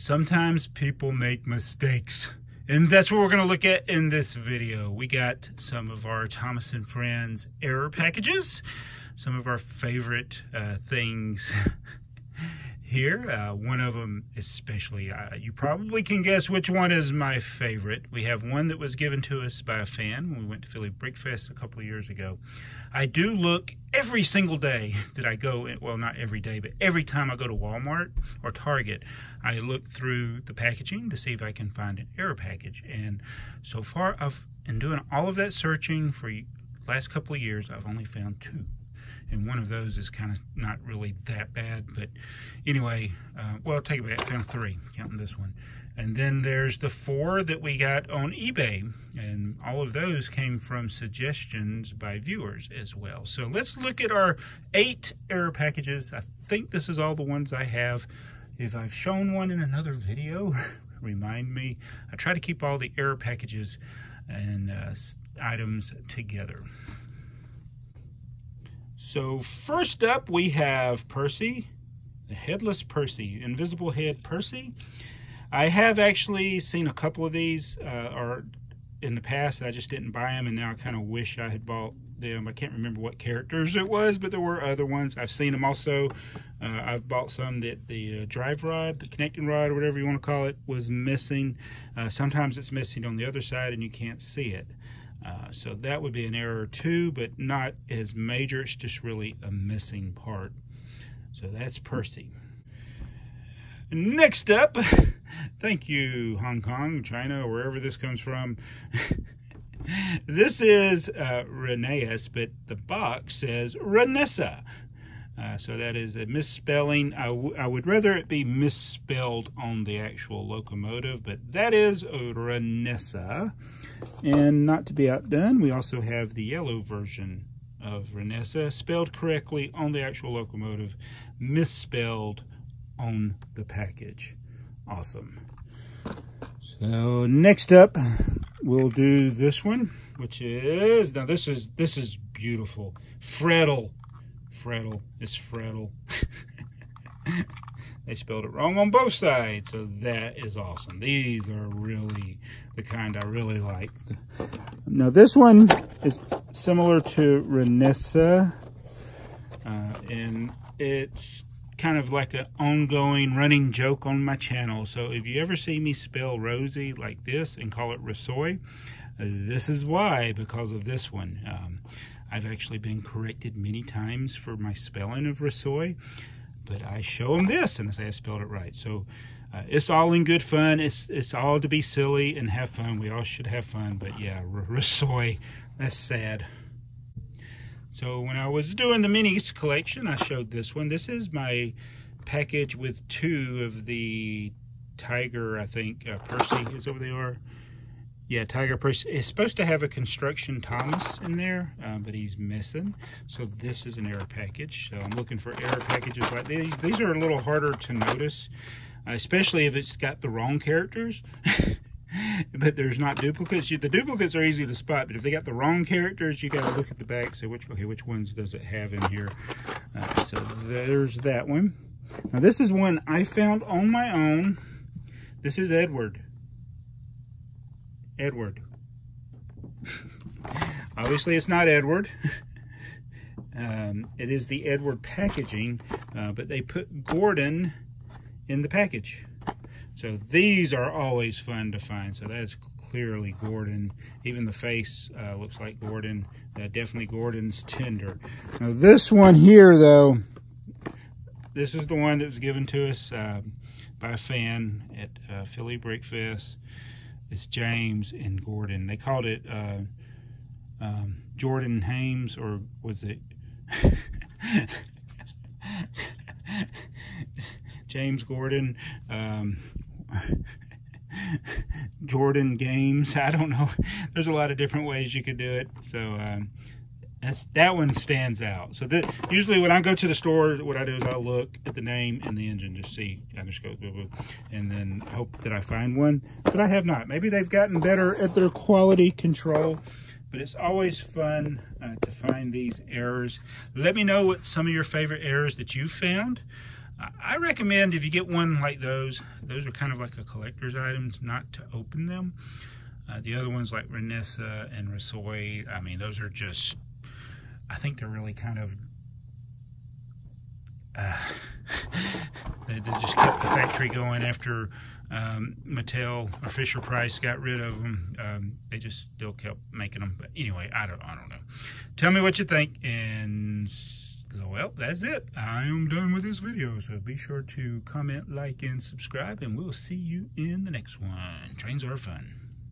sometimes people make mistakes. And that's what we're going to look at in this video. We got some of our Thomas and Friends error packages, some of our favorite uh, things here. Uh, one of them especially, uh, you probably can guess which one is my favorite. We have one that was given to us by a fan when we went to Philly Brickfest a couple of years ago. I do look every single day that I go, well, not every day, but every time I go to Walmart or Target, I look through the packaging to see if I can find an error package. And so far, I've, in doing all of that searching for last couple of years, I've only found two and one of those is kind of not really that bad. But anyway, uh, well, take it back. Found three, counting this one. And then there's the four that we got on eBay. And all of those came from suggestions by viewers as well. So let's look at our eight error packages. I think this is all the ones I have. If I've shown one in another video, remind me. I try to keep all the error packages and uh, items together. So first up, we have Percy, the Headless Percy, Invisible Head Percy. I have actually seen a couple of these uh, or in the past. I just didn't buy them, and now I kind of wish I had bought them. I can't remember what characters it was, but there were other ones. I've seen them also. Uh, I've bought some that the uh, drive rod, the connecting rod, or whatever you want to call it, was missing. Uh, sometimes it's missing on the other side and you can't see it. Uh, so that would be an error too, but not as major. It's just really a missing part. So that's Percy. Next up, thank you, Hong Kong, China, wherever this comes from. this is uh, Rheneas, but the box says Renessa. Uh, so that is a misspelling. I, I would rather it be misspelled on the actual locomotive, but that is Renessa. And not to be outdone, we also have the yellow version of Renessa, spelled correctly on the actual locomotive, misspelled on the package. Awesome. So next up, we'll do this one, which is, now this is, this is beautiful. Frettle. Frettle. It's Frettle. they spelled it wrong on both sides, so that is awesome. These are really the kind I really like. Now this one is similar to Renessa, uh, and it's kind of like an ongoing running joke on my channel. So if you ever see me spell Rosie like this and call it Rosoy, this is why, because of this one. Um, I've actually been corrected many times for my spelling of Rasoy, but I show them this and I say I spelled it right. So uh, it's all in good fun. It's it's all to be silly and have fun. We all should have fun, but yeah, Rasoy, that's sad. So when I was doing the minis collection, I showed this one. This is my package with two of the Tiger, I think, uh, Percy is over they are. Yeah, Tiger Priest is supposed to have a Construction Thomas in there, uh, but he's missing. So this is an error package. So I'm looking for error packages like these. These are a little harder to notice, uh, especially if it's got the wrong characters. but there's not duplicates. The duplicates are easy to spot, but if they got the wrong characters, you got to look at the back, say which okay, which ones does it have in here. Uh, so there's that one. Now this is one I found on my own. This is Edward. Edward. Obviously, it's not Edward. um, it is the Edward packaging, uh, but they put Gordon in the package. So these are always fun to find. So that is clearly Gordon. Even the face uh, looks like Gordon. Uh, definitely Gordon's tender. Now this one here, though, this is the one that was given to us uh, by a fan at uh, Philly Brickfest. It's James and Gordon. They called it uh, um, Jordan Hames, or was it James Gordon? Um, Jordan Games. I don't know. There's a lot of different ways you could do it. So um, that's, that one stands out. So that, usually when I go to the store, what I do is I look at the name and the engine, just see, I just go, and then hope that I find one. But I have not. Maybe they've gotten better at their quality control. But it's always fun uh, to find these errors. Let me know what some of your favorite errors that you found. I recommend if you get one like those, those are kind of like a collector's items, not to open them. Uh, the other ones like Renessa and Risoi, I mean, those are just, I think they're really kind of, uh, they, just kept the factory going after um, Mattel or Fisher Price got rid of them. Um, they just still kept making them. But anyway, I don't, I don't know. Tell me what you think and well, that's it. I am done with this video. So be sure to comment, like, and subscribe. And we'll see you in the next one. Trains are fun.